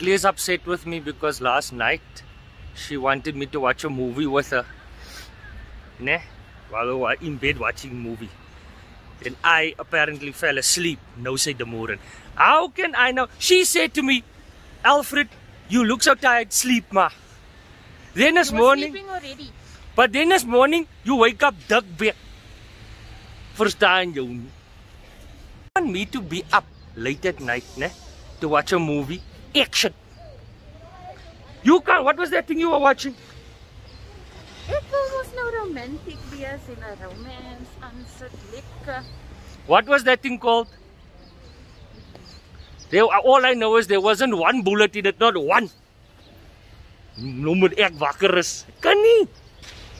Leah's upset with me because last night she wanted me to watch a movie with her. Ne? While we were in bed watching a movie. Then I apparently fell asleep. No say the moran. How can I know? She said to me, Alfred, you look so tired, sleep ma. Then this morning, sleeping already. but then this morning, you wake up dik bek. Verstaan jou nie? Want me to be up late at night, ne? To watch a movie. Action. You can't. What was that thing you were watching? It was no romantic romantic in a romance answered lekker. What was that thing called? There, all I know is there wasn't one bullet in it, not one. Nou moet ek wakker is. Kan nie.